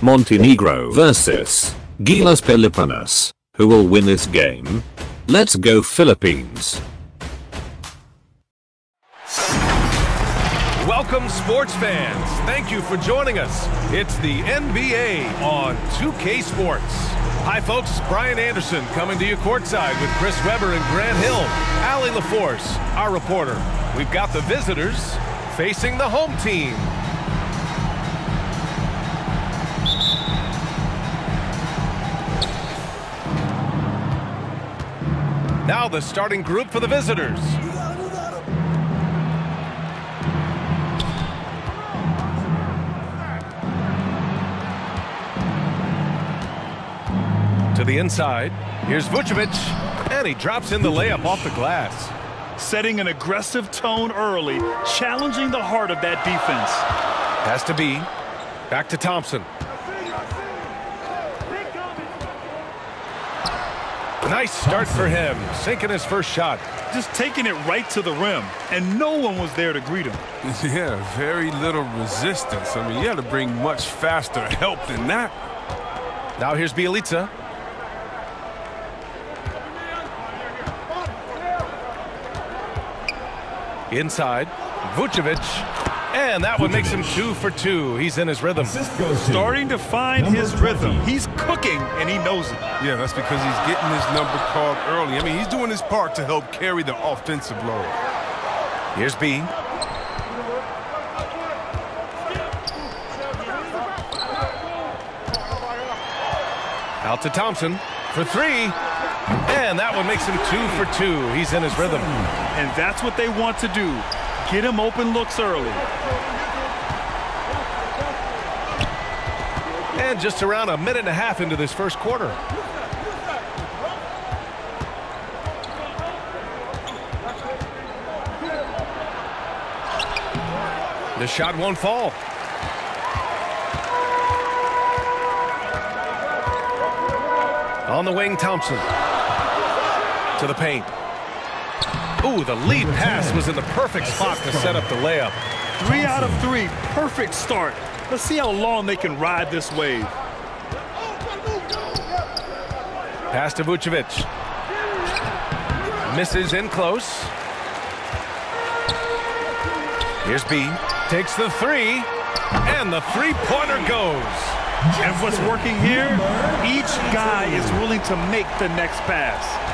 Montenegro versus Gilas Pilipinas. Who will win this game? Let's go Philippines. Welcome, sports fans. Thank you for joining us. It's the NBA on 2K Sports. Hi, folks. Brian Anderson coming to you courtside with Chris Webber and Grant Hill. Allie LaForce, our reporter. We've got the visitors facing the home team. Now the starting group for the visitors. To the inside. Here's Vucevic. And he drops in the layup off the glass. Setting an aggressive tone early, challenging the heart of that defense. Has to be. Back to Thompson. Nice start for him, sinking his first shot. Just taking it right to the rim, and no one was there to greet him. Yeah, very little resistance. I mean, you had to bring much faster help than that. Now here's Bjelica. Inside, Vucevic. And that one makes him two for two. He's in his rhythm. Starting to find his rhythm. He's cooking, and he knows it. Yeah, that's because he's getting his number called early. I mean, he's doing his part to help carry the offensive load. Here's B. Out to Thompson for three. And that one makes him two for two. He's in his rhythm. And that's what they want to do. Get him open looks early. And just around a minute and a half into this first quarter. The shot won't fall. On the wing, Thompson. To the paint. Ooh, the lead pass was in the perfect spot to set up the layup. Three out of three. Perfect start. Let's see how long they can ride this wave. Pass to Vucevic. Misses in close. Here's B. Takes the three. And the three-pointer goes. And what's working here, each guy is willing to make the next pass.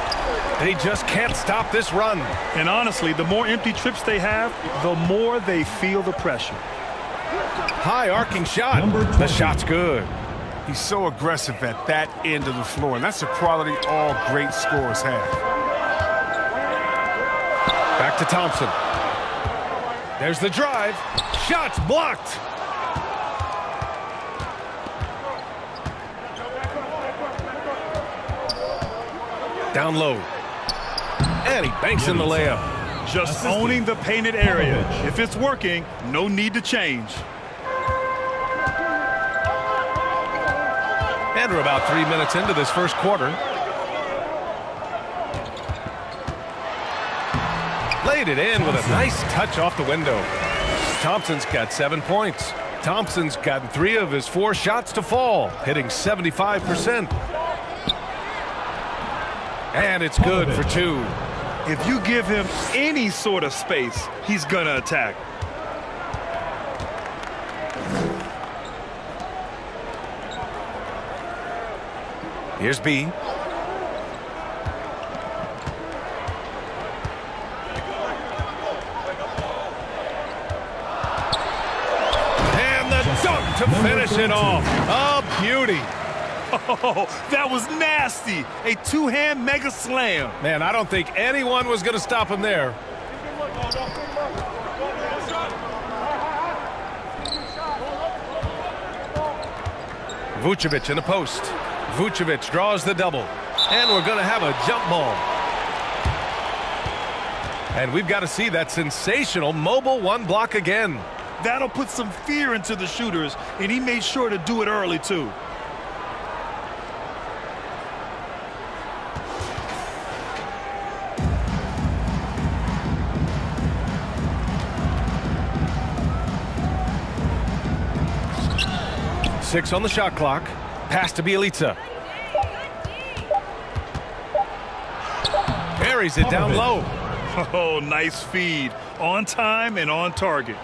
They just can't stop this run. And honestly, the more empty trips they have, the more they feel the pressure. High arcing shot. The shot's good. He's so aggressive at that end of the floor, and that's a quality all great scorers have. Back to Thompson. There's the drive. Shots blocked. Down low. And he banks in the layup. Just owning the painted area. If it's working, no need to change. And we're about three minutes into this first quarter. Laid it in with a nice touch off the window. Thompson's got seven points. Thompson's gotten three of his four shots to fall, hitting 75%. And it's good for two. If you give him any sort of space, he's going to attack. Here's B. And the dunk to finish it off. A beauty. Oh, that was nasty. A two-hand mega slam. Man, I don't think anyone was going to stop him there. Vucevic in the post. Vucevic draws the double. And we're going to have a jump ball. And we've got to see that sensational mobile one block again. That'll put some fear into the shooters, and he made sure to do it early, too. Six on the shot clock. Pass to Bjelica. Buries it down low. Oh, nice feed. On time and on target.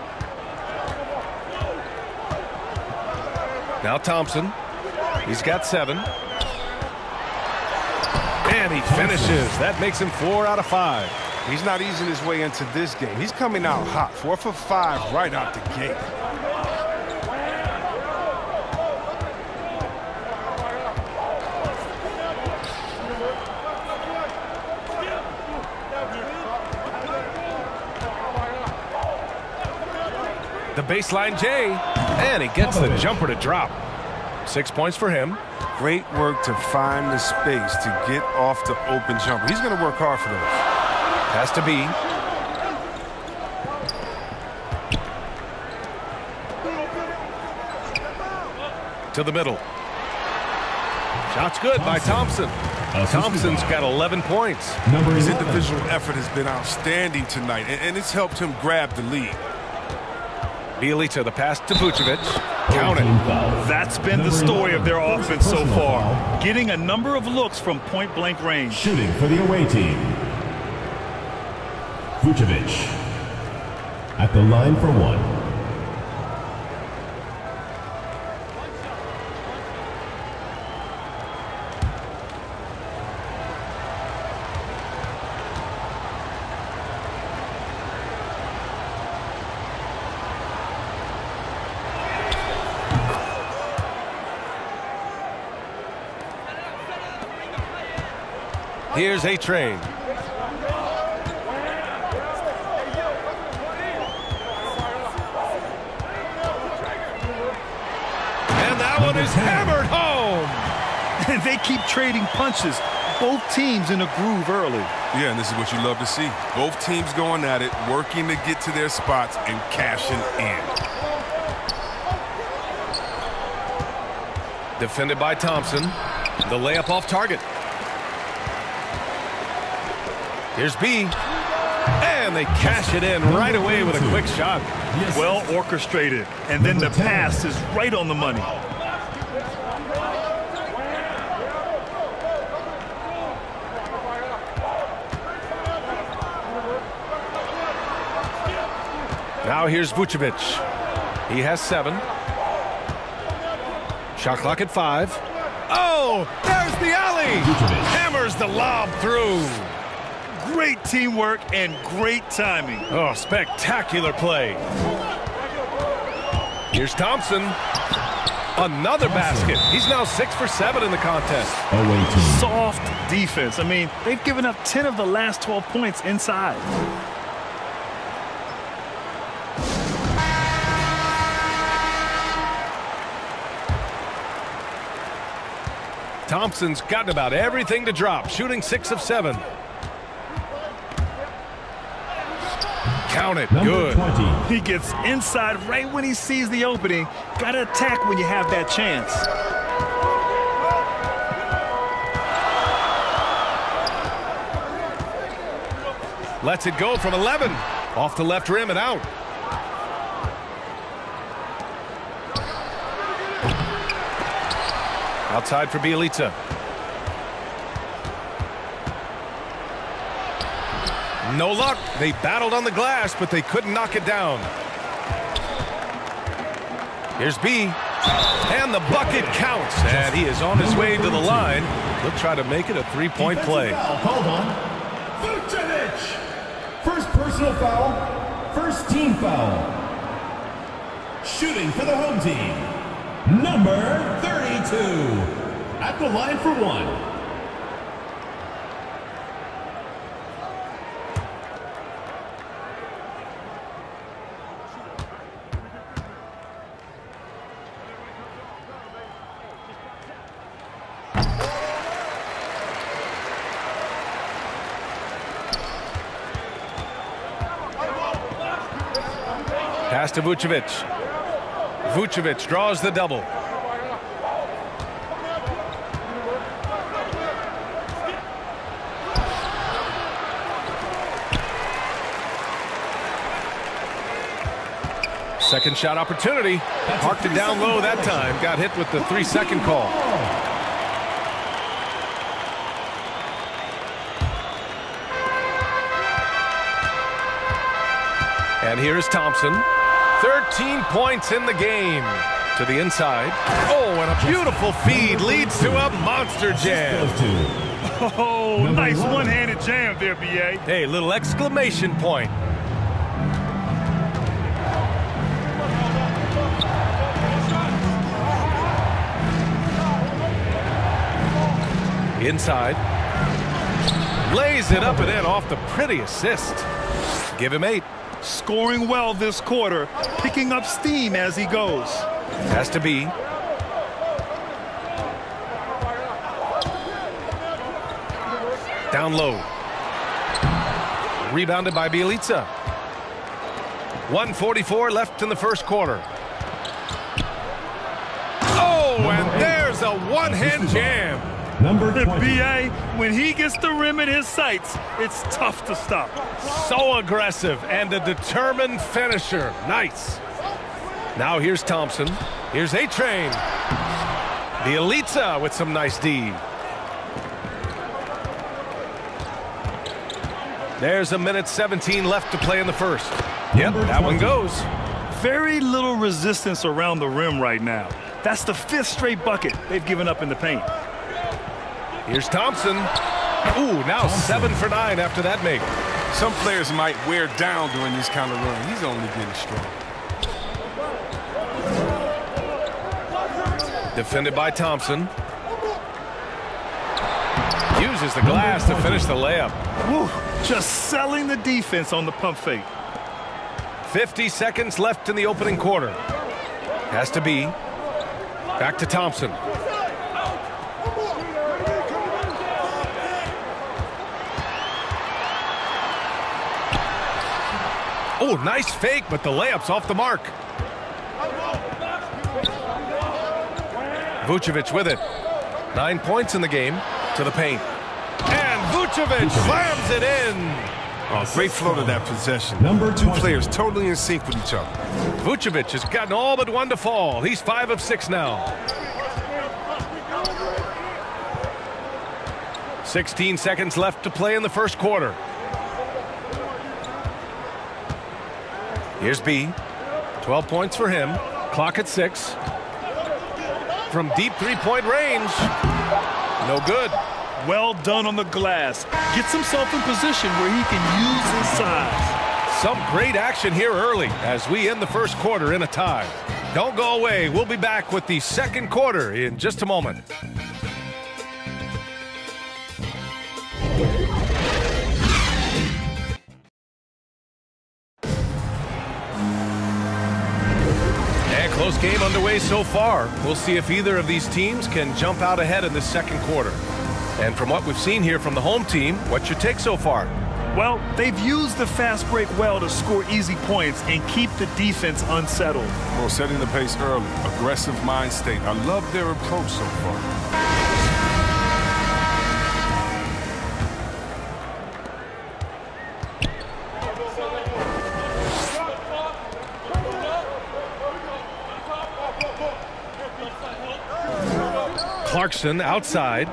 Now Thompson. He's got seven. And he finishes. That makes him four out of five. He's not easing his way into this game. He's coming out hot. Four for five right out the gate. Baseline J. And he gets the jumper to drop. Six points for him. Great work to find the space to get off the open jumper. He's going to work hard for those. Has to be. To the middle. Shot's good by Thompson. Thompson's got 11 points. His individual effort has been outstanding tonight, and, and it's helped him grab the lead. Bjelica, the pass to Vucevic. Count it. That's been the story of their offense so far. Getting a number of looks from point-blank range. Shooting for the away team. Vucevic. At the line for one. Here's A-Train. And that one is hammered home. they keep trading punches. Both teams in a groove early. Yeah, and this is what you love to see. Both teams going at it, working to get to their spots and cashing in. Defended by Thompson. The layup off target. Here's B. And they cash it in right away with a quick shot. Well orchestrated. And then the pass is right on the money. Now here's Vucevic. He has seven. Shot clock at five. Oh, there's the alley. Vucevic. Hammers the lob through. Great teamwork and great timing. Oh, spectacular play. Here's Thompson. Another basket. He's now six for seven in the contest. Away team. Soft defense. I mean, they've given up 10 of the last 12 points inside. Thompson's gotten about everything to drop, shooting six of seven. Count it. Number Good. 20. He gets inside right when he sees the opening. Got to attack when you have that chance. Lets it go from 11. Off the left rim and out. Outside for Bjelica. No luck. They battled on the glass, but they couldn't knock it down. Here's B. And the bucket counts. And he is on his way to the line. He'll try to make it a three-point play. Called on. First personal foul. First team foul. Shooting for the home team. Number 32. At the line for one. Pass to Vucevic. Vucevic draws the double. Second shot opportunity. Parked it down low that time. Got hit with the three-second call. And here's Thompson. 13 points in the game. To the inside. Oh, and a beautiful feed leads to a monster jam. Oh, nice one-handed jam there, B.A. Hey, little exclamation point. Inside. Lays it up and in off the pretty assist. Give him eight. Scoring well this quarter, picking up steam as he goes. Has to be. Down low. Rebounded by Bjelica. 144 left in the first quarter. Oh, and there's a one-hand jam. Number The 20. B.A., when he gets the rim in his sights, it's tough to stop. So aggressive and a determined finisher. Nice. Now here's Thompson. Here's A-Train. Bjelica with some nice D. There's a minute 17 left to play in the first. Yep, that one goes. Very little resistance around the rim right now. That's the fifth straight bucket they've given up in the paint. Here's Thompson. Ooh, now seven for nine after that make. Some players might wear down during this kind of run. He's only getting strong. Defended by Thompson. Uses the glass to finish the layup. Woo, just selling the defense on the pump fake. 50 seconds left in the opening quarter. Has to be. Back to Thompson. Oh, nice fake, but the layup's off the mark. Vucevic with it. Nine points in the game to the paint. And Vucevic slams it in. Oh, great flow to that possession. Number Two 20. players totally in sync with each other. Vucevic has gotten all but one to fall. He's five of six now. 16 seconds left to play in the first quarter. Here's B. 12 points for him. Clock at six. From deep three-point range. No good. Well done on the glass. Gets himself in position where he can use his size. Some great action here early as we end the first quarter in a tie. Don't go away. We'll be back with the second quarter in just a moment. Underway so far. We'll see if either of these teams can jump out ahead in the second quarter. And from what we've seen here from the home team, what's your take so far? Well, they've used the fast break well to score easy points and keep the defense unsettled. Well, setting the pace early. Aggressive mind state. I love their approach so far. Outside.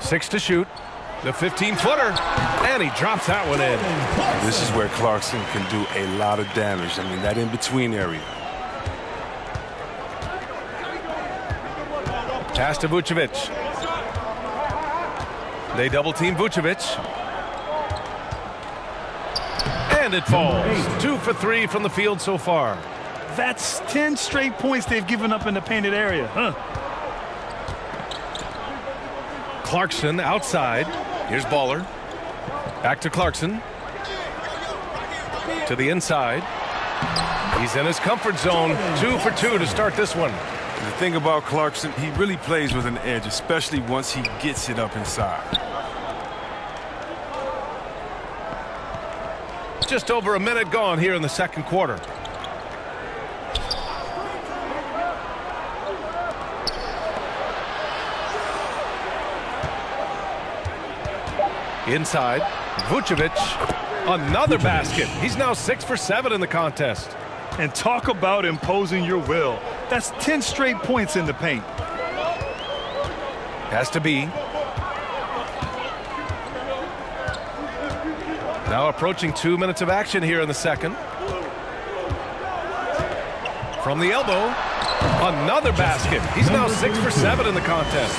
Six to shoot. The 15-footer. And he drops that one in. This is where Clarkson can do a lot of damage. I mean, that in-between area. Pass to Vucevic. They double-team Vucevic. And it falls. Two for three from the field so far. That's 10 straight points they've given up in the painted area. Huh. Clarkson outside. Here's Baller. Back to Clarkson. To the inside. He's in his comfort zone. Two for two to start this one. The thing about Clarkson, he really plays with an edge, especially once he gets it up inside. Just over a minute gone here in the second quarter. Inside, Vucevic, another basket. He's now six for seven in the contest. And talk about imposing your will. That's 10 straight points in the paint. Has to be. Now approaching two minutes of action here in the second. From the elbow, another basket. He's now six for seven in the contest.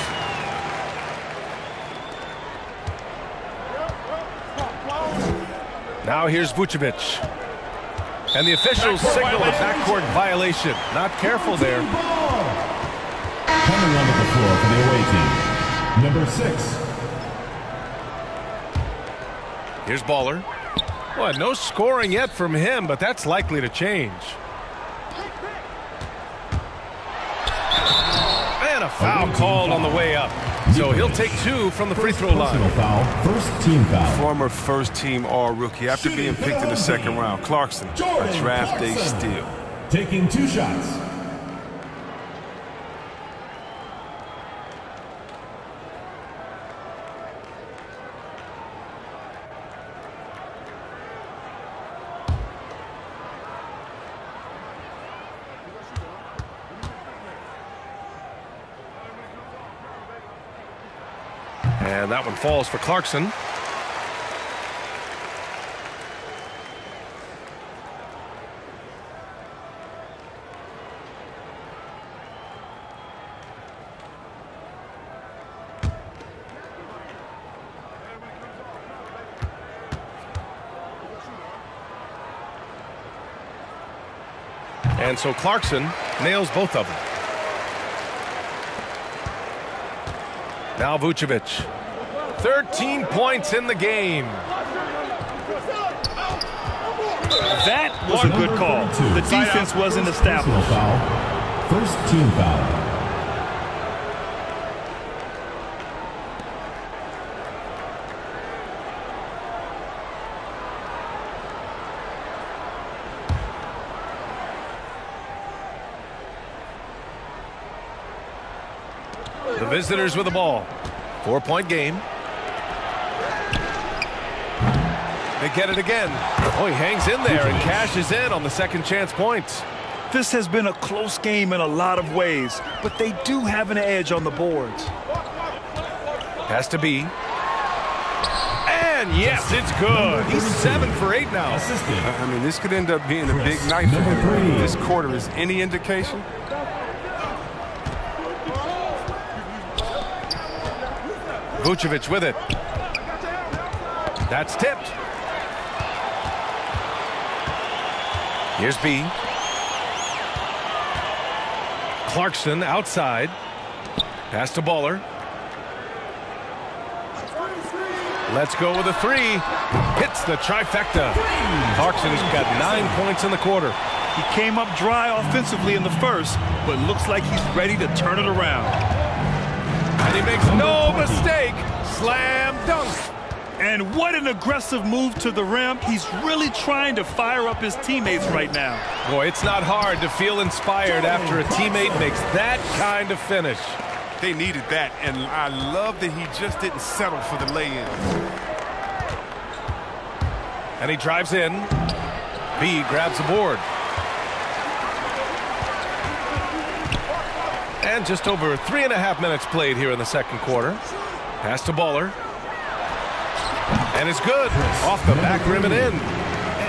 Now here's Vucevic. And the officials signal a backcourt violation. Not careful there. Coming onto the floor for the away team, number six, Here's Baller. Well, no scoring yet from him, but that's likely to change. And a foul called on the way up. So he'll take two from the free throw line. foul, first team foul. Former first team all rookie after being picked in the second round. Clarkson, a draft day steal. Taking two shots. And that one falls for Clarkson. And so Clarkson nails both of them. Now Vucevic. 13 points in the game. That was a good call. The defense wasn't Personal established. foul, first team foul. The visitors with the ball. Four-point game. They get it again. Oh, he hangs in there and cashes in on the second chance points. This has been a close game in a lot of ways, but they do have an edge on the boards. Has to be. And yes, it's good. He's seven for eight now. I mean, this could end up being a big night for Number him. three. This quarter is any indication. Vucevic with it. That's tipped. Here's B. Clarkson outside. Pass to Baller. Let's go with a three. Hits the trifecta. Clarkson's got nine points in the quarter. He came up dry offensively in the first, but looks like he's ready to turn it around. And he makes no mistake. Slam dunk. And what an aggressive move to the rim. He's really trying to fire up his teammates right now. Boy, it's not hard to feel inspired after a teammate makes that kind of finish. They needed that, and I love that he just didn't settle for the lay-in. And he drives in. B grabs the board. And just over three and a half minutes played here in the second quarter. Pass to Baller. And it's good. Off the back rim and in.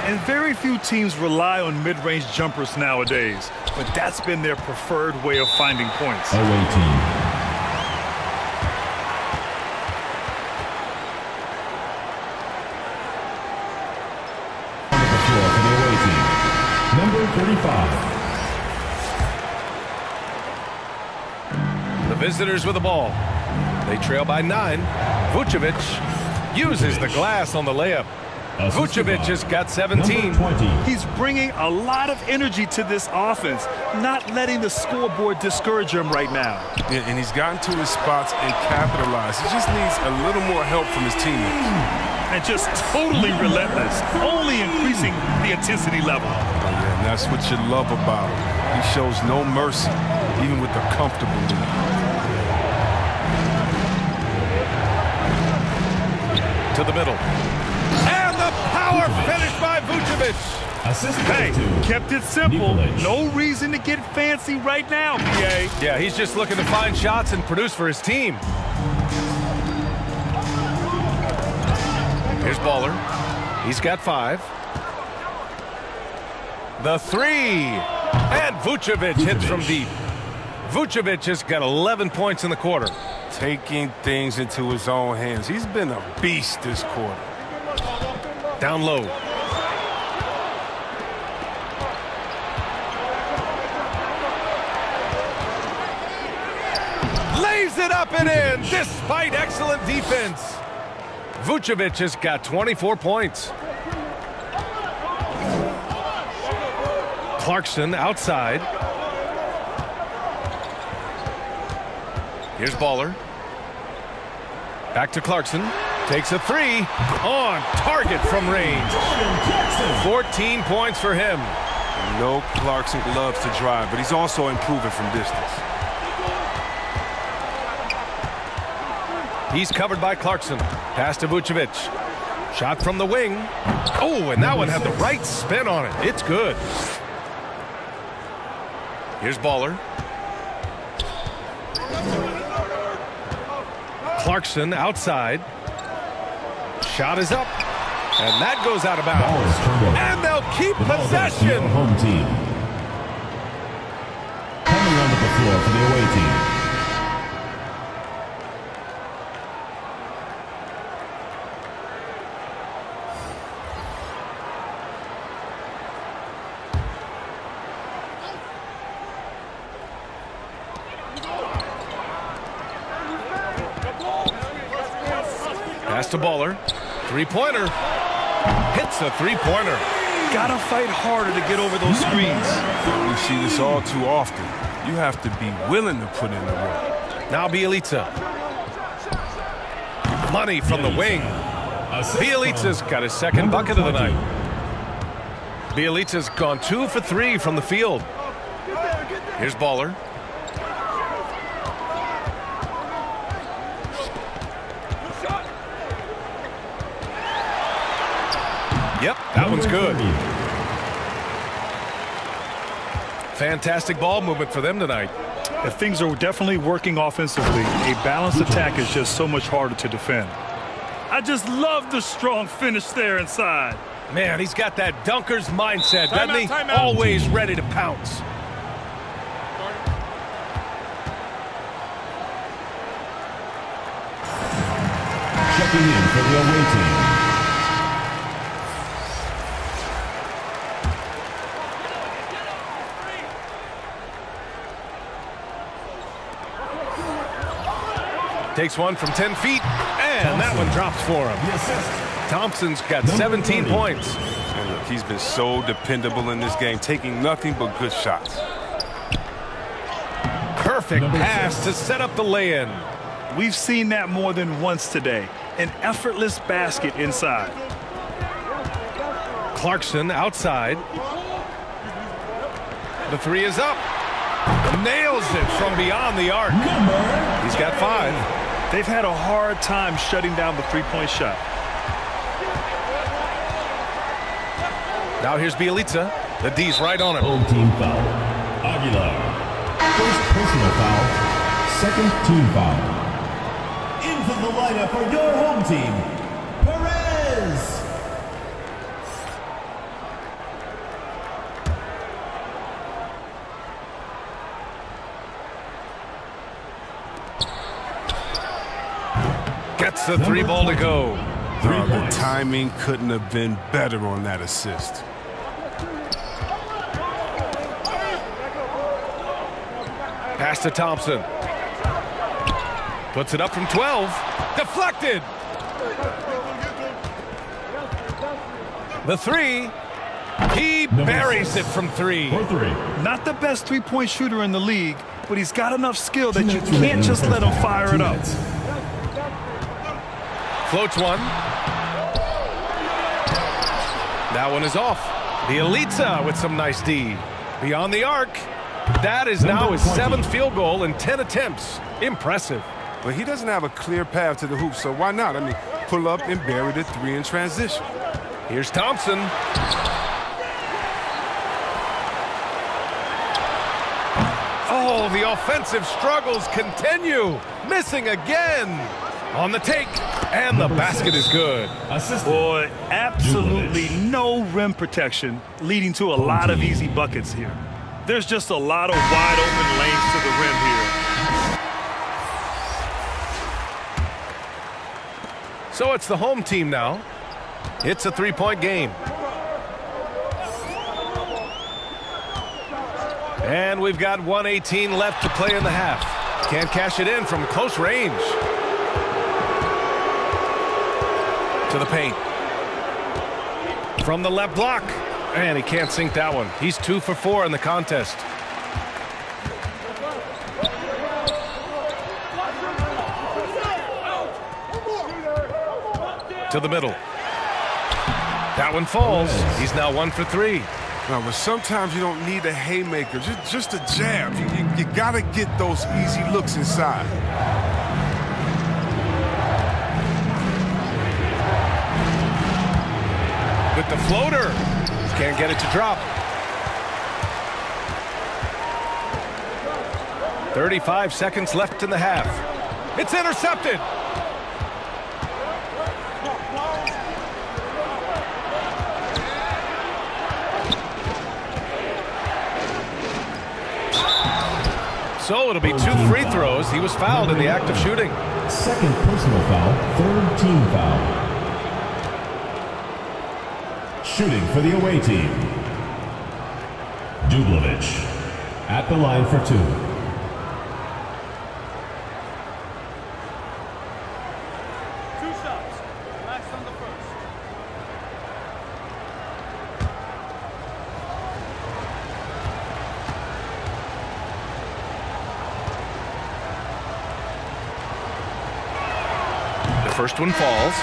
And very few teams rely on mid-range jumpers nowadays, but that's been their preferred way of finding points. Away team. On the for the away team, number 35. The visitors with the ball. They trail by nine. Vucevic uses the glass on the layup. Vucevic has got 17. He's bringing a lot of energy to this offense, not letting the scoreboard discourage him right now. Yeah, and he's gotten to his spots and capitalized. He just needs a little more help from his teammates. And just totally relentless, only increasing the intensity level. Oh, yeah, and that's what you love about him. He shows no mercy, even with the comfortable lead. To to the middle. And the power finish by Vucevic. Assist Hey, to kept it simple. Nikolic. No reason to get fancy right now, PA. Yeah, he's just looking to find shots and produce for his team. Here's Baller. He's got five. The three. And Vucevic hits from deep. Vucevic has got 11 points in the quarter. Taking things into his own hands. He's been a beast this quarter. Down low. Lays it up and in despite excellent defense. Vucevic has got 24 points. Clarkson outside. Here's Baller. Back to Clarkson. Takes a three. On target from range. 14 points for him. No Clarkson loves to drive, but he's also improving from distance. He's covered by Clarkson. Pass to Vucevic. Shot from the wing. Oh, and that one had the right spin on it. It's good. Here's Baller. Clarkson outside. Shot is up. And that goes out of bounds. And they'll keep The ball goes to your possession. home team. Coming onto the floor for the away team. To Baller. Three-pointer. Hits a three-pointer. Gotta fight harder to get over those screens. We see this all too often. You have to be willing to put in the work. Now Bjelica. Money from the wing. Bjelica's got his second bucket of the night. Bjelica's gone two for three from the field. Here's Baller. Yep, that one's good. Fantastic ball movement for them tonight. If things are definitely working offensively, a balanced attack is just so much harder to defend. I just love the strong finish there inside. Man, he's got that dunker's mindset, doesn't Timeout, he? timeout. Always ready to pounce. Checking in for the away team. Takes one from 10 feet, and that one drops for him. Thompson's got 17 points. And look, he's been so dependable in this game, taking nothing but good shots. Perfect pass to set up the lay-in. We've seen that more than once today. An effortless basket inside. Clarkson outside. The three is up. Nails it from beyond the arc. He's got five. They've had a hard time shutting down the three-point shot. Now here's Bjelica. The D's right on him. home team foul. Aguilar. First personal foul. Second team foul. Into the lineup for your home team, Gets the three ball to go. Three Uh, the timing couldn't have been better on that assist. Pass to Thompson. Puts it up from 12. Deflected. The three. He Number buries six. it from three. Three. Not the best three-point shooter in the league, but he's got enough skill that you can't just let him fire it up. Floats one. That one is off. The Elitza with some nice D. Beyond the arc. That is now his 20. seventh field goal in 10 attempts. Impressive. But he doesn't have a clear path to the hoop, so why not? I mean, pull up and bury the three in transition. Here's Thompson. Oh, the offensive struggles continue. Missing again. On the take. And the basket is good. Boy, absolutely no rim protection, leading to a lot of easy buckets here. There's just a lot of wide open lanes to the rim here. So it's the home team now. It's a three-point game. And we've got 118 left to play in the half. Can't cash it in from close range. To the paint. From the left block. And he can't sink that one. He's two for four in the contest. To the middle. That one falls. He's now one for three. Now, but sometimes you don't need a haymaker, just, just a jab. You, you, you got to get those easy looks inside. The floater. Can't get it to drop. 35 seconds left in the half. It's intercepted. So it'll be two free throws. He was fouled in the act of shooting. Second personal foul, third team foul. Shooting for the away team. Dubljevic at the line for two. Two shots. Last on the first. The first one falls.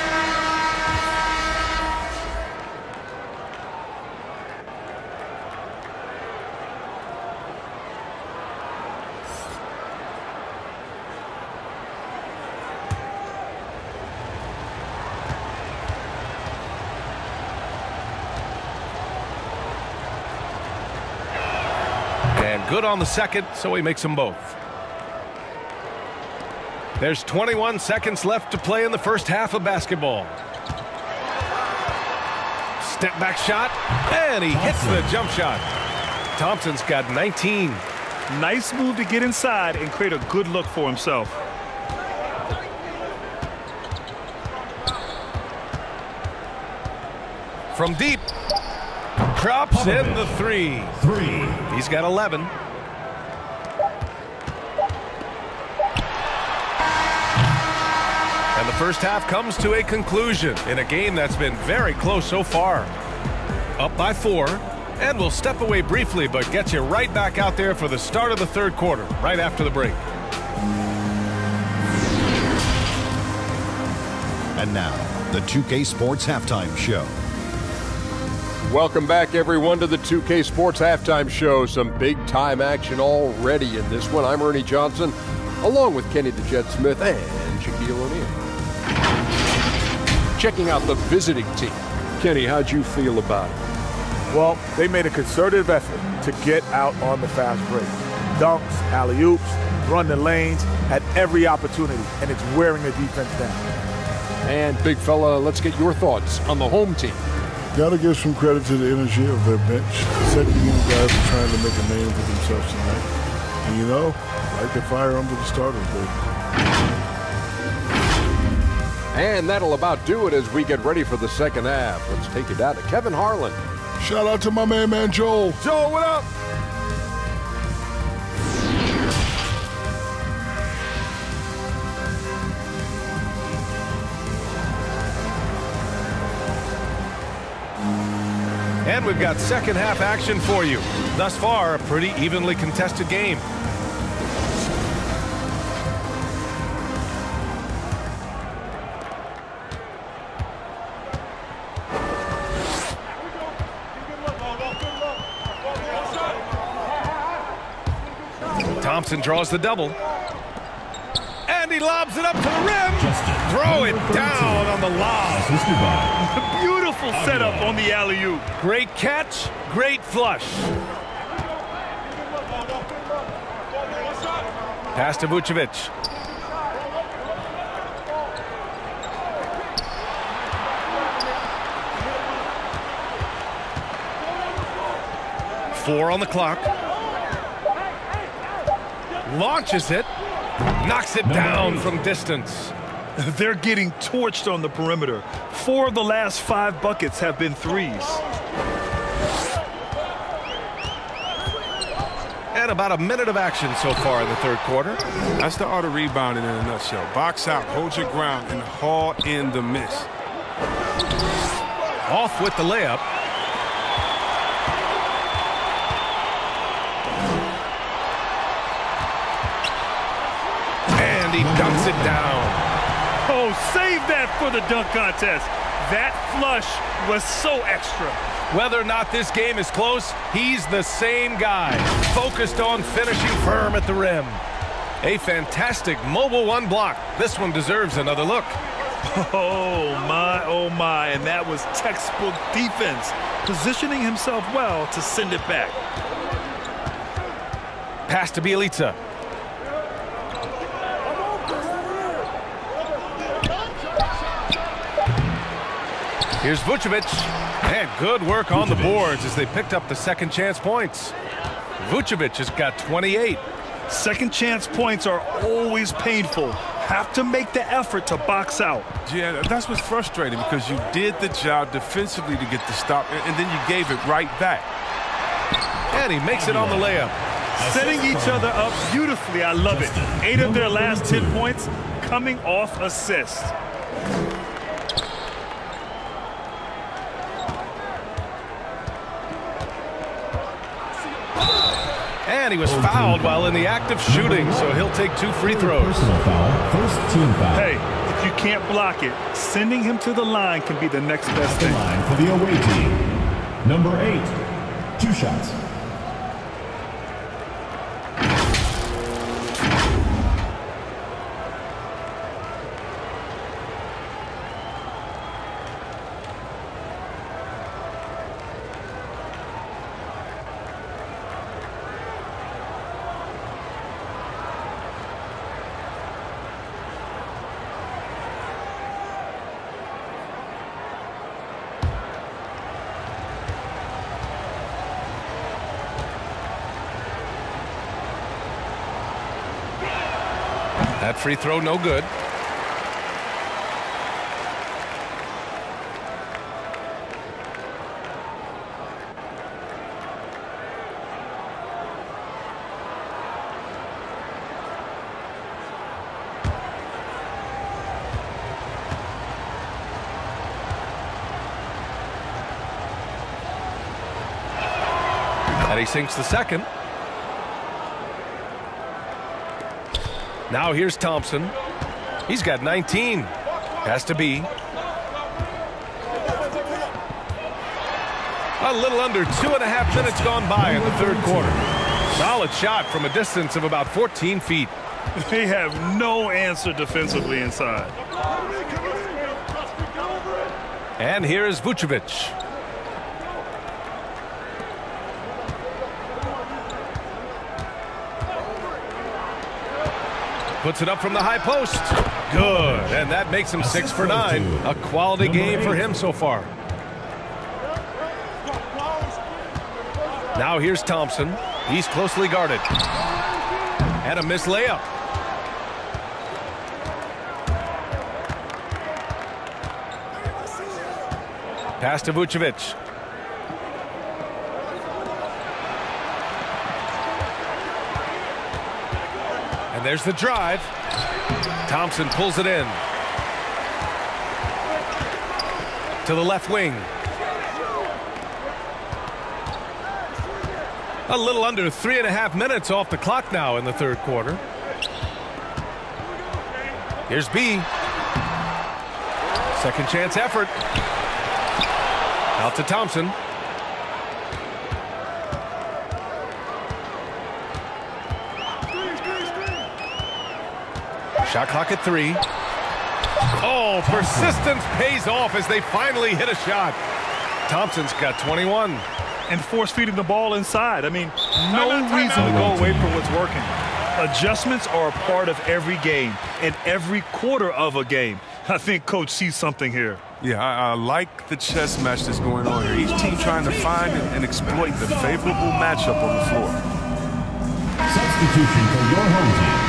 And good on the second, so he makes them both. There's 21 seconds left to play in the first half of basketball. Step back shot, and he hits the jump shot. Thompson's got 19. Nice move to get inside and create a good look for himself. From deep, drops in the three. Three. He's got 11. And the first half comes to a conclusion in a game that's been very close so far. Up by four, and we'll step away briefly, but get you right back out there for the start of the third quarter, right after the break. And now, the 2K Sports Halftime Show. Welcome back, everyone, to the 2K Sports Halftime Show. Some big time action already in this one. I'm Ernie Johnson, along with Kenny the Jet Smith and Shaquille O'Neal. Checking out the visiting team. Kenny, how'd you feel about it? Well, they made a concerted effort to get out on the fast break. Dunks, alley oops, run the lanes at every opportunity, and it's wearing the defense down. And big fella, let's get your thoughts on the home team. Got to give some credit to the energy of their bench. Second unit guys are trying to make a name for themselves tonight. And you know, like the fire under the starters, baby. And that'll about do it as we get ready for the second half. Let's take it down to Kevin Harlan. Shout out to my man, man Joel. Joe, what up? And we've got second half action for you. Thus far, a pretty evenly contested game. Thompson draws the double. He lobs it up to the rim. Throw it down on the lob. Beautiful setup on the alley-oop. Great catch, great flush. Pass to Vucevic. Four on the clock. Launches it. Knocks it down from distance. They're getting torched on the perimeter. Four of the last five buckets have been threes. And about a minute of action so far in the third quarter. That's the art of rebounding in a nutshell. Box out, hold your ground, and haul in the miss. Off with the layup. And he dunks it down. Oh, save that for the dunk contest. That flush was so extra. Whether or not this game is close, he's the same guy, focused on finishing firm at the rim. A fantastic mobile one block. This one deserves another look. Oh, my, oh, my. And that was textbook defense, positioning himself well to send it back. Pass to Bjelica. Here's Vucevic. And good work on the boards as they picked up the second chance points. Vucevic has got 28. Second chance points are always painful. Have to make the effort to box out. Yeah, that's what's frustrating because you did the job defensively to get the stop, and, and then you gave it right back. And he makes it on the layup. Setting each other up beautifully. I love it. Eight of their last 10 points coming off assists. And he was fouled while in the act of shooting, so he'll take two free throws. Personal foul. First team foul. Hey, if you can't block it, sending him to the line can be the next best thing. line for the away team. Number eight. Two shots. That free throw no good. And he sinks the second. Now here's Thompson. He's got 19. Has to be. A little under two and a half minutes gone by in the third quarter. Solid shot from a distance of about 14 feet. They have no answer defensively inside. And here is Vucevic. Puts it up from the high post. Good. And that makes him six for nine. A quality game for him so far. Now here's Thompson. He's closely guarded. And a missed layup. Pass to Vucevic. There's the drive. Thompson pulls it in. To the left wing. A little under three and a half minutes off the clock now in the third quarter. Here's B. Second chance effort. Out to Thompson. Shot clock at three. Oh, persistence pays off as they finally hit a shot. Thompson's got 21. And force feeding the ball inside. I mean, no reason to go away from what's working. Adjustments are a part of every game and every quarter of a game. I think coach sees something here. Yeah, I, I, like the chess match that's going on here. Each team trying to find and, and exploit the favorable matchup on the floor. Substitution for your home team.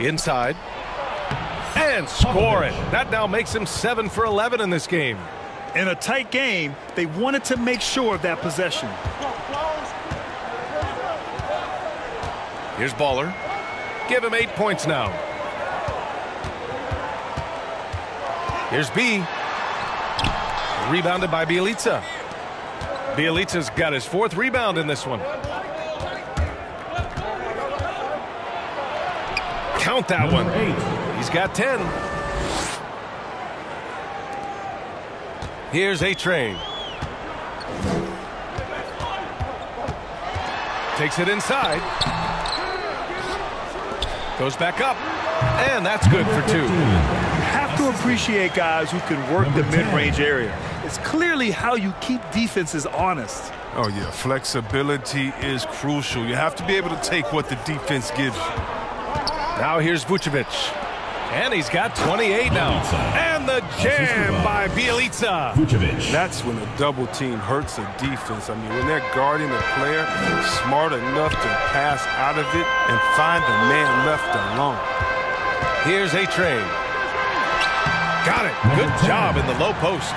Inside. And score it. That now makes him 7 for 11 in this game. In a tight game, they wanted to make sure of that possession. Here's Baller. Give him eight points now. Here's B. Rebounded by Bjelica. Bjelica's got his fourth rebound in this one. Count that one. He's got 10. Here's A-Train. Takes it inside. Goes back up. And that's good for two. You have to appreciate guys who can work the mid-range area. It's clearly how you keep defenses honest. Oh, yeah. Flexibility is crucial. You have to be able to take what the defense gives you. Now here's Vucevic. And he's got 28 now. And the jam by Bjelica. That's when a double team hurts a defense. I mean, when they're guarding a player smart enough to pass out of it and find the man left alone. Here's A-Train. Got it. Good job in the low post.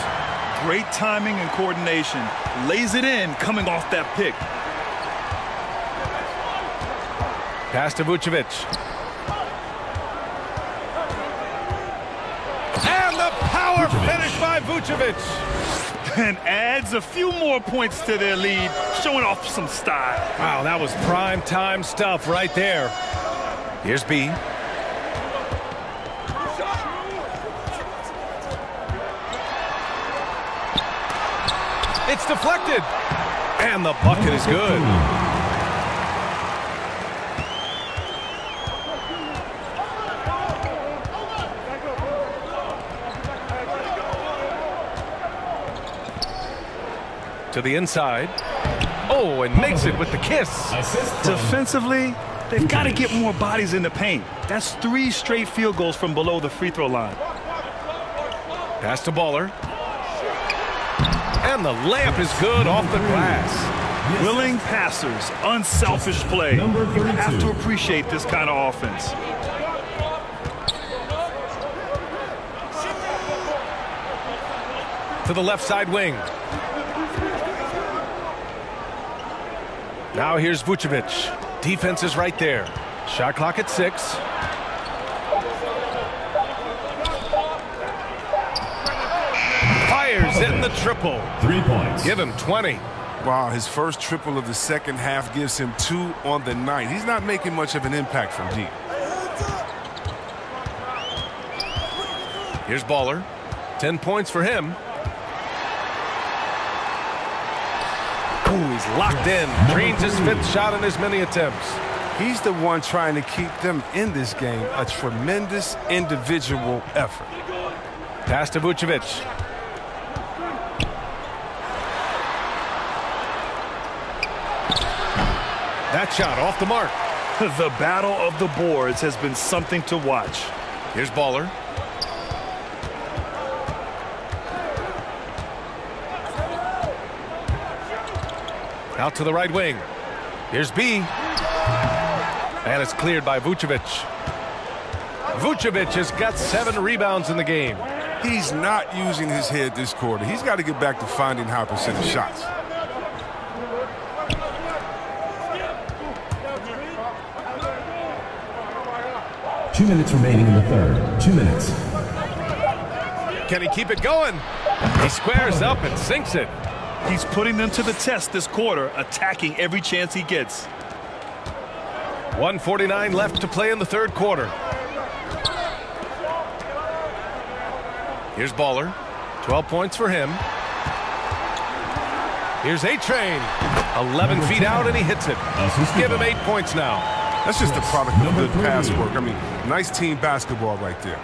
Great timing and coordination. Lays it in coming off that pick. Pass to Vucevic. And the power finish by Vucevic. And adds a few more points to their lead, showing off some style. Wow, that was prime time stuff right there. Here's B. It's deflected. And the bucket is good. To the inside. Oh, and makes it with the kiss. Defensively, they've got to get more bodies in the paint. That's three straight field goals from below the free throw line. Pass to Baller. And the layup is good off the glass. Willing passers, unselfish play. You have to appreciate this kind of offense. To the left side wing. Now here's Vucevic. Defense is right there. Shot clock at six. Fires in the triple. Three points. Give him 20. Wow, his first triple of the second half gives him two on the night. He's not making much of an impact from deep. Here's Baller. 10 points for him. Ooh, he's locked in. Drains his fifth shot in as many attempts. He's the one trying to keep them in this game. A tremendous individual effort. Pass to Vucevic. That shot off the mark. The battle of the boards has been something to watch. Here's Baller. Out to the right wing. Here's B. And it's cleared by Vucevic. Vucevic has got seven rebounds in the game. He's not using his head this quarter. He's got to get back to finding high percentage shots. Two minutes remaining in the third. Two minutes. Can he keep it going? He squares up and sinks it. He's putting them to the test this quarter, attacking every chance he gets. 149 left to play in the third quarter. Here's Baller. 12 points for him. Here's A-Train. 11 feet out, and he hits it. Give him eight points now. That's just the product of good pass work. I mean, nice team basketball right there.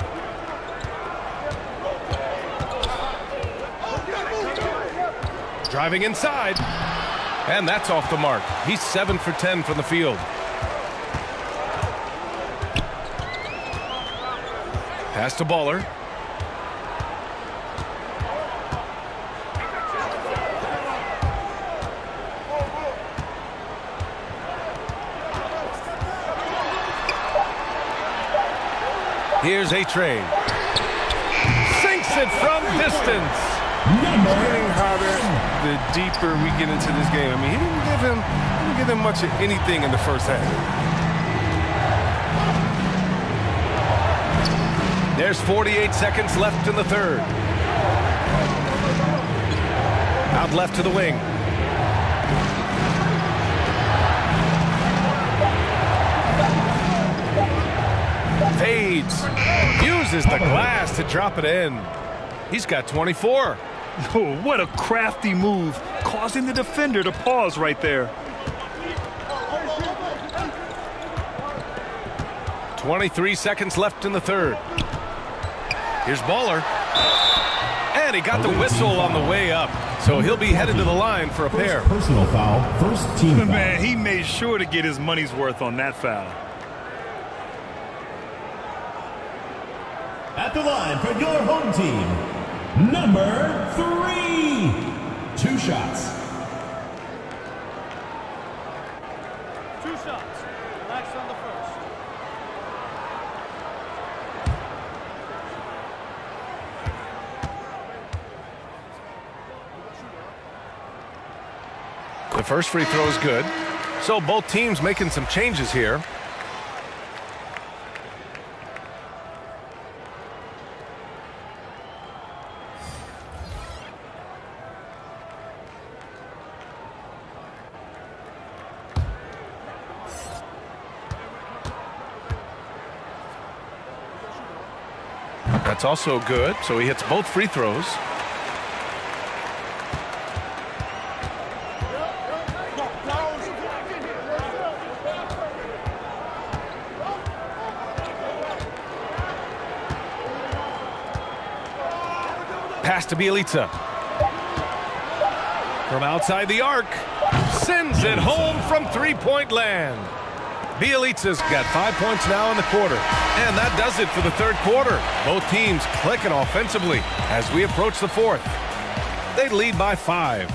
Driving inside. And that's off the mark. He's 7 for 10 from the field. Pass to Baller. Here's A-Train. Sinks it from distance. The deeper we get into this game. I mean, he didn't give him, he didn't give him much of anything in the first half. There's 48 seconds left in the third. Out left to the wing. Fades. Uses the glass to drop it in. He's got 24. Oh, what a crafty move, causing the defender to pause right there. 23 seconds left in the third. Here's Baller. And he got the whistle on the way up. So he'll be headed to the line for a pair. Personal foul, first team foul. Man, he made sure to get his money's worth on that foul. At the line for your home team, number three. Two shots. Two shots. Relax on the first. The first free throw is good. So both teams making some changes here. That's also good. So he hits both free throws. Pass to Bjelica. From outside the arc. Sends it home from three-point land. Bjelica's got five points now in the quarter. And that does it for the third quarter. Both teams clicking offensively as we approach the fourth. They lead by five.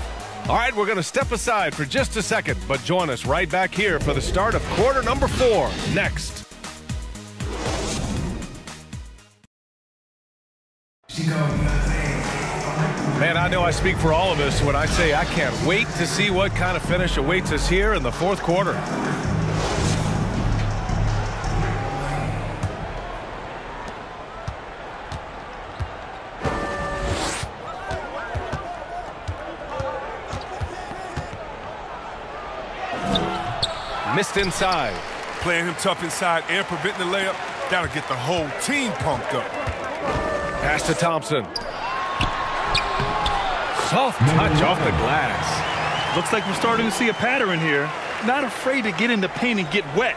All right, we're going to step aside for just a second, but join us right back here for the start of quarter number four next. Man, I know I speak for all of us when I say I can't wait to see what kind of finish awaits us here in the fourth quarter. Missed inside. Playing him tough inside and preventing the layup, that'll get the whole team pumped up. Pass to Thompson. Soft touch off the glass. Looks like we're starting to see a pattern here. Not afraid to get in the paint and get wet.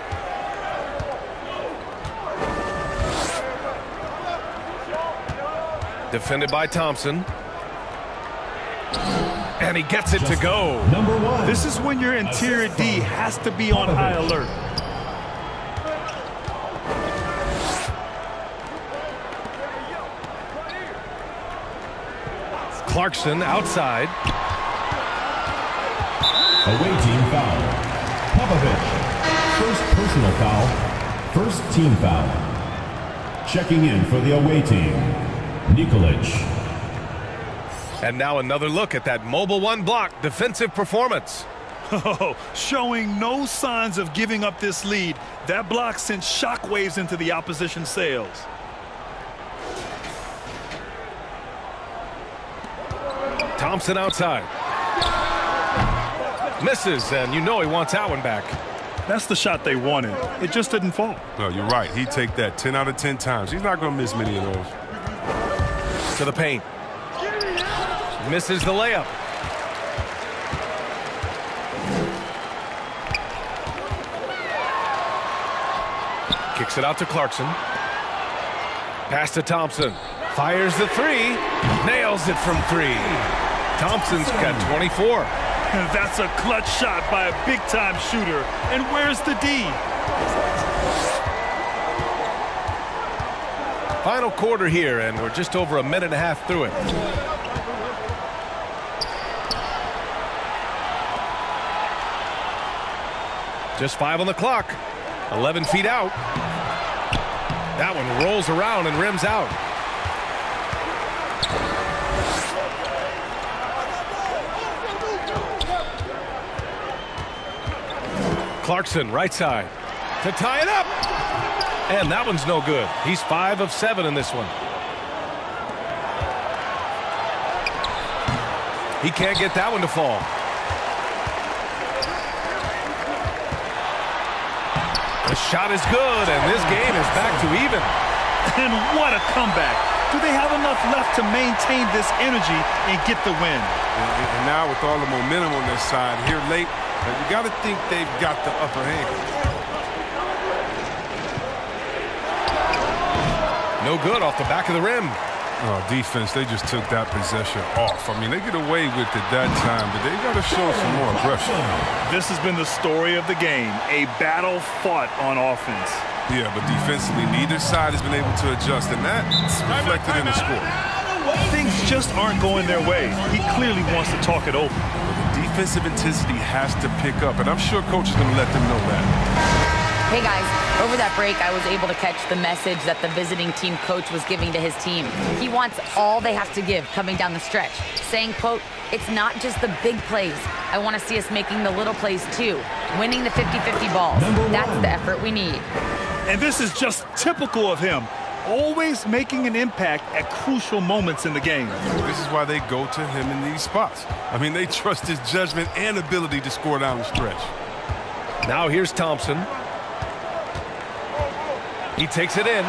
Defended by Thompson. And he gets it to go. Number one. This is when your interior D has to be on high alert. Clarkson outside. Away team foul. Popovich. First personal foul. First team foul. Checking in for the away team. Nikolic. And now another look at that mobile one block defensive performance. Oh, showing no signs of giving up this lead. That block sent shockwaves into the opposition sails. Thompson outside. Misses, and you know he wants that one back. That's the shot they wanted. It just didn't fall. No, you're right. He'd take that 10 out of 10 times. He's not going to miss many of those. To the paint. Misses the layup. Kicks it out to Clarkson. Pass to Thompson. Fires the three. Nails it from three. Thompson's got 24. That's a clutch shot by a big-time shooter. And where's the D? Final quarter here, and we're just over a minute and a half through it. Just five on the clock. 11 feet out. That one rolls around and rims out. Clarkson, right side, to tie it up. And that one's no good. He's five of seven in this one. He can't get that one to fall. The shot is good, and this game is back to even. And what a comeback. Do they have enough left to maintain this energy and get the win? And, and now with all the momentum on their side here late, you got to think they've got the upper hand. No good off the back of the rim. Oh, defense, they just took that possession off. I mean, they get away with it that time, but they got to show some more aggression. This has been the story of the game, a battle fought on offense. Yeah, but defensively, neither side has been able to adjust, and that's reflected in the score. Things just aren't going their way. He clearly wants to talk it over. But The defensive intensity has to pick up, and I'm sure coach is going to let them know that. Hey guys, over that break, I was able to catch the message that the visiting team coach was giving to his team. He wants all they have to give coming down the stretch, saying, quote, it's not just the big plays. I want to see us making the little plays too, winning the 50-50 balls. That's the effort we need. And this is just typical of him, always making an impact at crucial moments in the game. This is why they go to him in these spots. I mean, they trust his judgment and ability to score down the stretch. Now here's Thompson. He takes it in.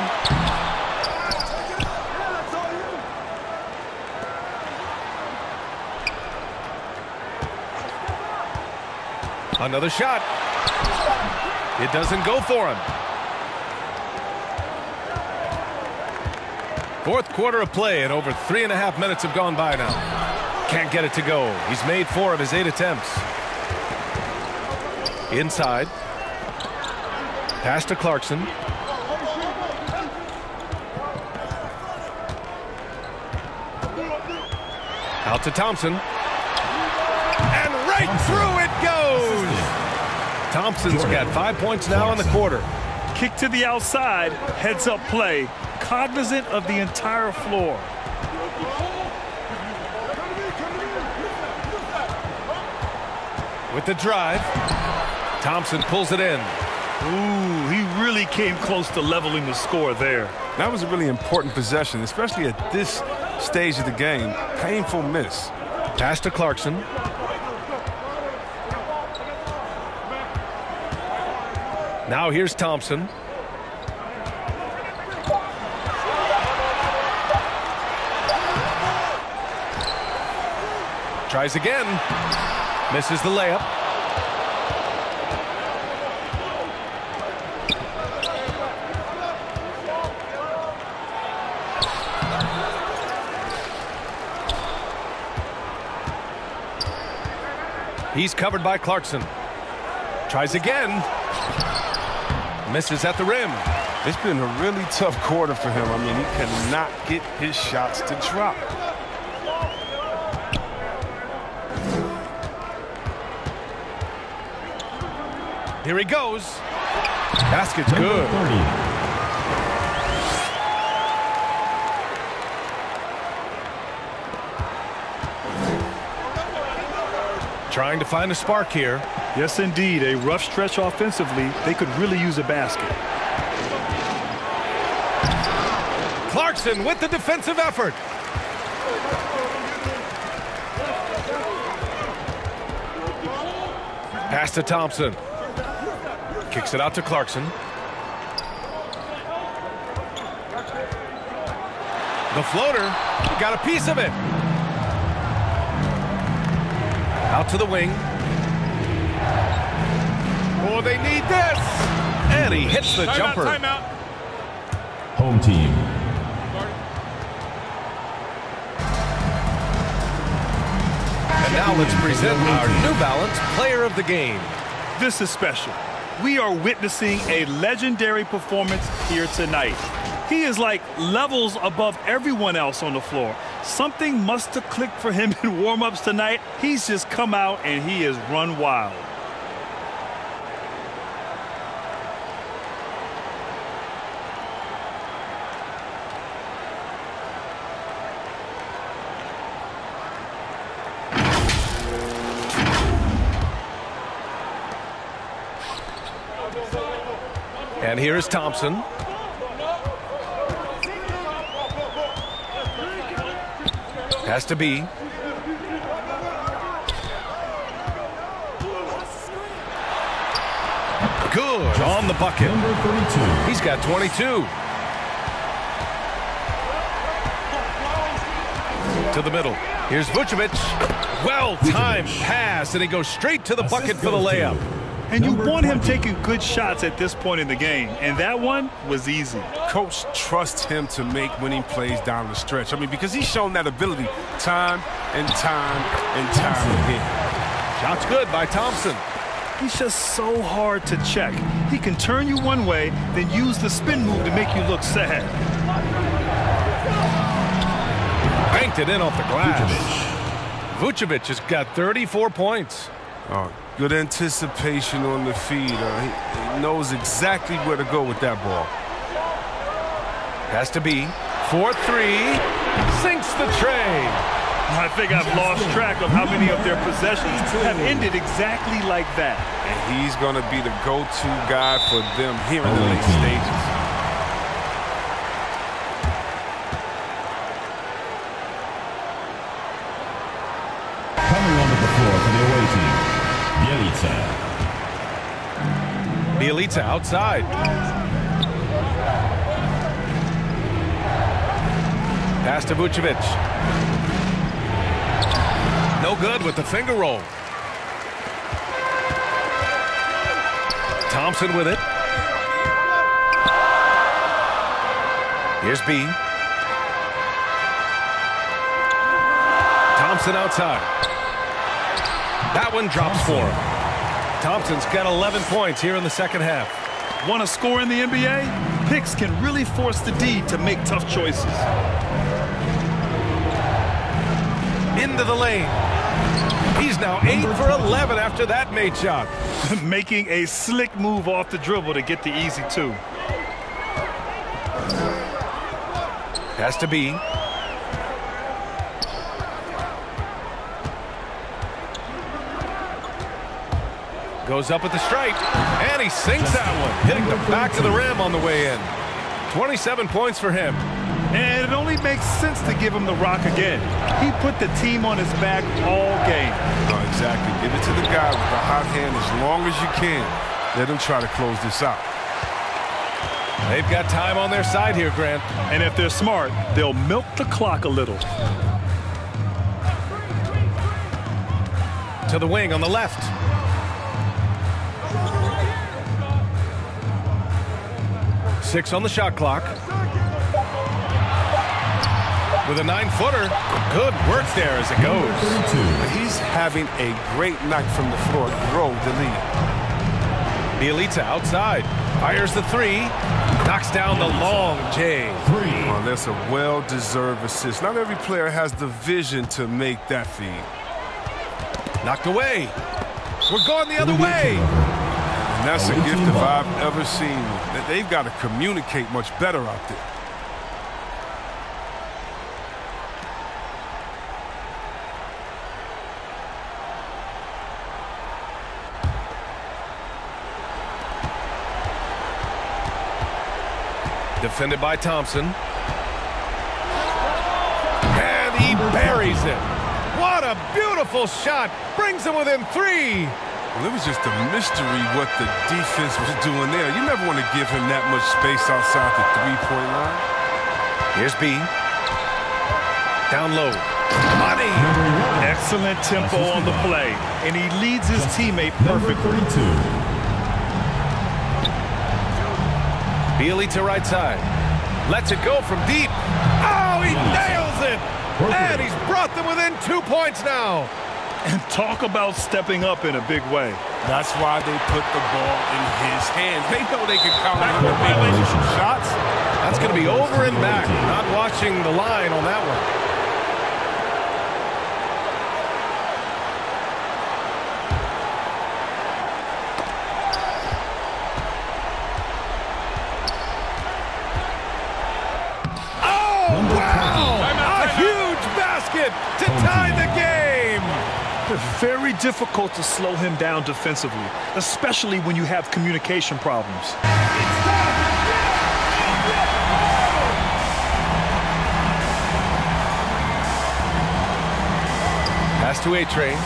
Another shot. It doesn't go for him. Fourth quarter of play and over three and a half minutes have gone by now. Can't get it to go. He's made four of his eight attempts. Inside. Pass to Clarkson. Out to Thompson. And right through it goes! Thompson's got five points now in the quarter. Kick to the outside, heads up play, cognizant of the entire floor. With the drive, Thompson pulls it in. Ooh, he really came close to leveling the score there. That was a really important possession, especially at this stage of the game. Painful miss. Pass to Clarkson. Now here's Thompson. Tries again. Misses the layup. He's covered by Clarkson. Tries again. Misses at the rim. It's been a really tough quarter for him. I mean, he cannot get his shots to drop. Here he goes. Basket's good. Trying to find a spark here. Yes, indeed. A rough stretch offensively. They could really use a basket. Clarkson with the defensive effort. Pass to Thompson. Kicks it out to Clarkson. The floater got a piece of it. Out to the wing. Oh, they need this. And he hits the Timeout, jumper. timeout. Home team. And now let's present our New Balance Player of the Game. This is special. We are witnessing a legendary performance here tonight. He is like levels above everyone else on the floor. Something must have clicked for him in warm-ups tonight. He's just come out and he has run wild. And here's Thompson. Has to be. Good on the bucket. Number 32. He's got 22. To the middle. Here's Vucevic. Well-timed pass, and he goes straight to the bucket for the layup. And you Number want him taking good shots at this point in the game. And that one was easy. Coach trusts him to make winning plays down the stretch. I mean, because he's shown that ability time and time and time again. Shots good by Thompson. He's just so hard to check. He can turn you one way, then use the spin move to make you look sad. Banked it in off the glass. Vucevic has got 34 points. Uh, good anticipation on the feed. Uh, he, he knows exactly where to go with that ball. Has to be. 4-3. Sinks the tray. I think I've lost track of how many of their possessions have ended exactly like that. And he's going to be the go-to guy for them here in the Away late team. stages. Bjelica outside. Pass to Vucevic. No good with the finger roll. Thompson with it. Here's B. Thompson outside. That one drops for him. Thompson's got 11 points here in the second half. Want to score in the NBA? Picks can really force the D to make tough choices. Into the lane. He's now 8 for 11 after that made shot. Making a slick move off the dribble to get the easy two. Has to be. Goes up at the stripe, and he sinks that one, hitting the back of the rim on the way in. 27 points for him. And it only makes sense to give him the rock again. He put the team on his back all game. Oh, exactly. Give it to the guy with the hot hand as long as you can. Let him try to close this out. They've got time on their side here, Grant. And if they're smart, they'll milk the clock a little. To the wing on the left. Six on the shot clock. With a nine-footer. Good work there as it goes. He's having a great night from the floor to grow the lead. Bjelica outside. Fires the three. Knocks down the long J. Three. Well, that's a well-deserved assist. Not every player has the vision to make that feed. Knocked away. We're going the other way. And that's a gift team if. I've ever seen. They've got to communicate much better out there. Defended by Thompson. And he buries it. What a beautiful shot. Brings him within three. Well, it was just a mystery what the defense was doing there. You never want to give him that much space outside the three-point line. Here's B. Down low. Money. Excellent tempo on the play. And he leads his teammate perfectly. Bealey to right side. Lets it go from deep. Oh, he nails it! And he's brought them within two points now. And talk about stepping up in a big way. That's why they put the ball in his hands. They know they can count on the violation shots. That's going to be over and back. Not watching the line on that one. Very difficult to slow him down defensively, especially when you have communication problems. Pass to A-Train.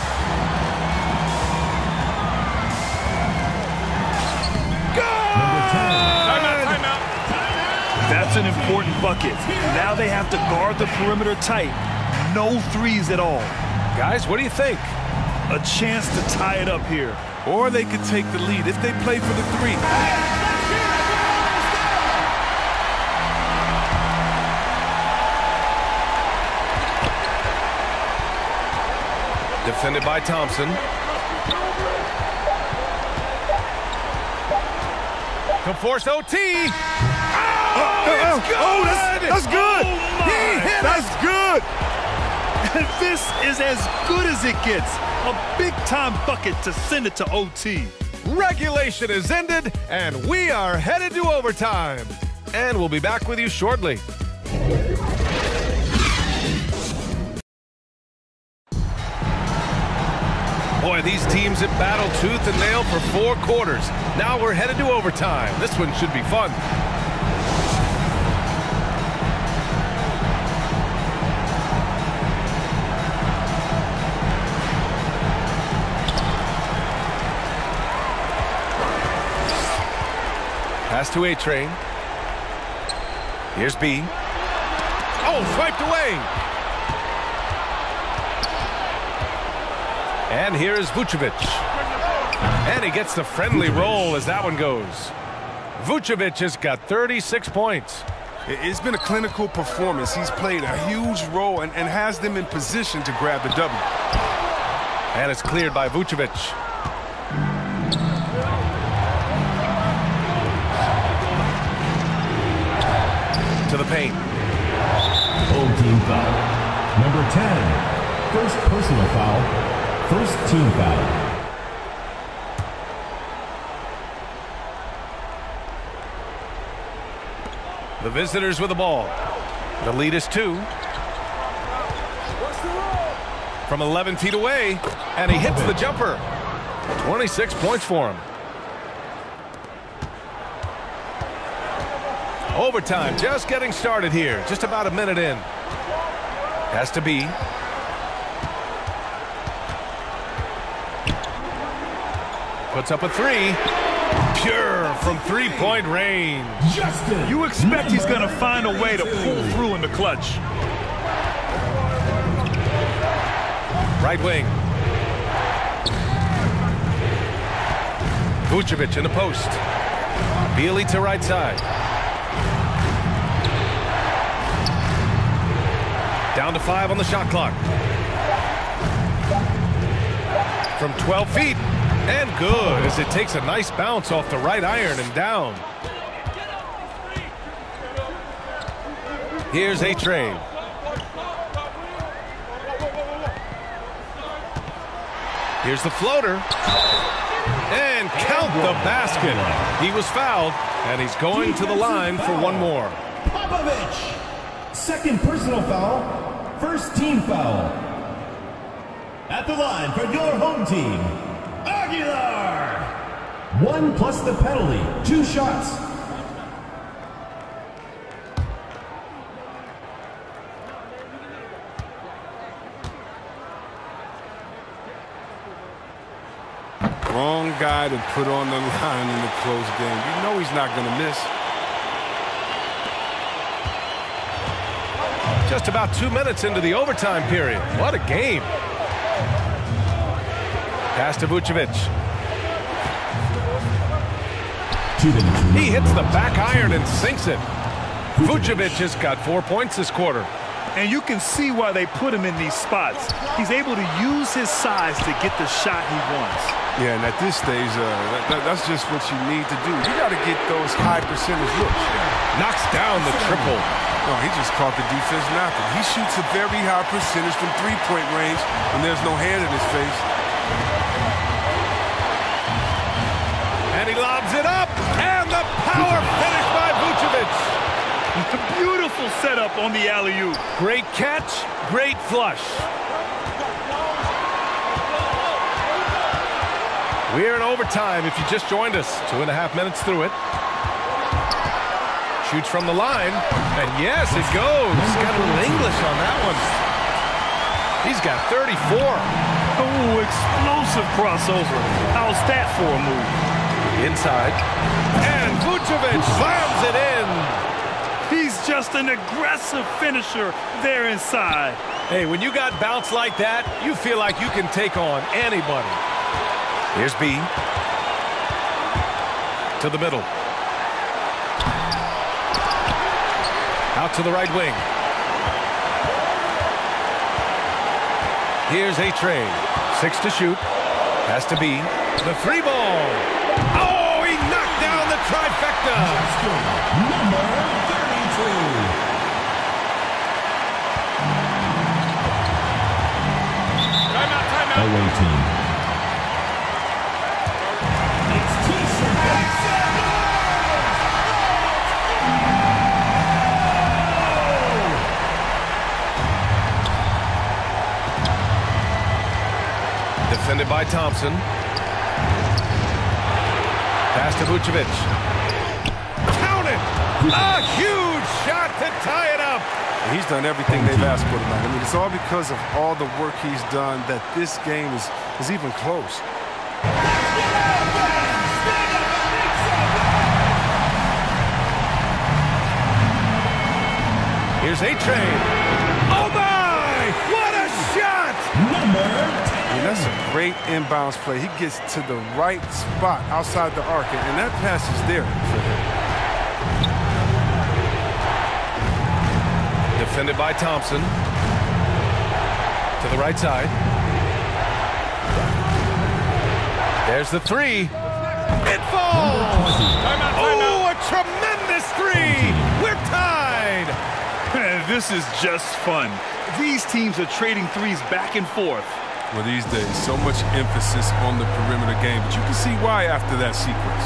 That's an important bucket. Now they have to guard the perimeter tight no threes at all. Guys, what do you think? A chance to tie it up here. Or they could take the lead if they play for the three. Defended by Thompson. Come force OT. Oh, oh, oh, oh, oh that's, that's good. Oh he hit that's it. good. This is as good as it gets. A big-time bucket to send it to OT. Regulation is ended, and we are headed to overtime. And we'll be back with you shortly. Boy, these teams have battled tooth and nail for four quarters. Now we're headed to overtime. This one should be fun. Pass to A-Train. Here's B. Oh, swiped away. And here is Vucevic. And he gets the friendly roll as that one goes. Vucevic has got 36 points. It's been a clinical performance. He's played a huge role and, and has them in position to grab the W. And it's cleared by Vucevic. To the paint. Old team foul. Number 10. First personal foul. First team foul. The visitors with the ball. The lead is two. From 11 feet away, and he hits the jumper. 26 points for him. Overtime just getting started here. Just about a minute in. Has to be. Puts up a three. Pure from three-point range. Justin. You expect he's going to find a way to pull through in the clutch. Right wing. Vucevic in the post. Bealey to right side. Down to five on the shot clock. From 12 feet. And good as it takes a nice bounce off the right iron and down. Here's A-Train. Here's the floater. And count the basket. He was fouled, and he's going to the line for one more. Popovich! Second personal foul. First team foul. At the line for your home team, Aguilar. One plus the penalty. Two shots. Wrong guy to put on the line in the close game. You know he's not going to miss. Just about two minutes into the overtime period. What a game. Pass to Vucevic. He hits the back iron and sinks it. Vucevic has got four points this quarter. And you can see why they put him in these spots. He's able to use his size to get the shot he wants. Yeah, and at this stage, uh, that, that, that's just what you need to do. You got to get those high percentage looks. Knocks down the triple. No, he just caught the defense napping. He shoots a very high percentage from three-point range when there's no hand in his face. And he lobs it up. And the power finish by Vucevic. It's a beautiful setup on the alley-oop. Great catch, great flush. We're in overtime if you just joined us. Two and a half minutes through it. Shoots from the line. And yes, it goes. He's Got a little English on that one. He's got 34. Oh, explosive crossover. How's that for a move? Inside. And Vucevic slams it in. He's just an aggressive finisher there inside. Hey, when you got bounce like that, you feel like you can take on anybody. Here's B. To the middle. Out to the right wing. Here's a trade. Six to shoot. Has to be the three ball. Oh, he knocked down the trifecta. Number 32. Timeout, timeout. Away team. By Thompson. Pass to Vucevic. Count it! A huge shot to tie it up. He's done everything they've asked for tonight. I mean, it's all because of all the work he's done that this game is, is even close. Here's A-Train. That's a great inbounds play. He gets to the right spot outside the arc, and that pass is there for him. Defended by Thompson. To the right side. There's the three. It falls! Timeout, Oh, a tremendous three! We're tied! This is just fun. These teams are trading threes back and forth. Well, these days, so much emphasis on the perimeter game, but you can see why after that sequence.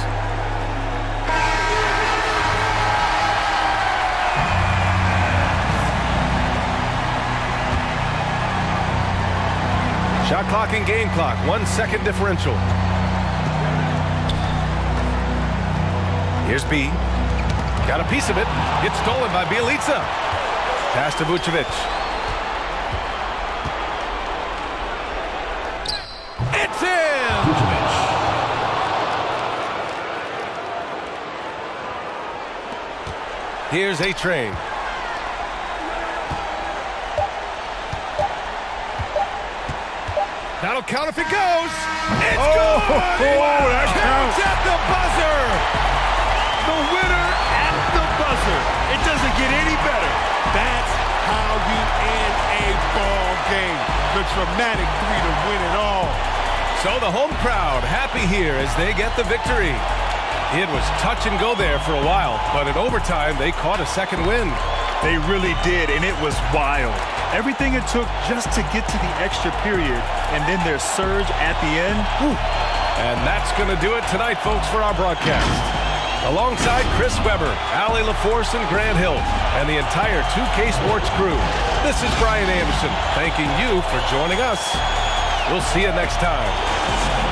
Shot clock and game clock, one second differential. Here's B. Got a piece of it. Gets stolen by Bjelica. Pass to Vucevic. Here's a train. That'll count if it goes. It's Oh, good! oh, that Counts at the buzzer. The winner at the buzzer. It doesn't get any better. That's how you end a ball game. The dramatic three to win it all. So the home crowd happy here as they get the victory. It was touch and go there for a while, but in overtime they caught a second win. They really did, and it was wild. Everything it took just to get to the extra period, and then their surge at the end. whew. And that's going to do it tonight, folks, for our broadcast. Alongside Chris Webber, Allie LaForce, and Grant Hill, and the entire 2K Sports crew, this is Brian Anderson thanking you for joining us. We'll see you next time.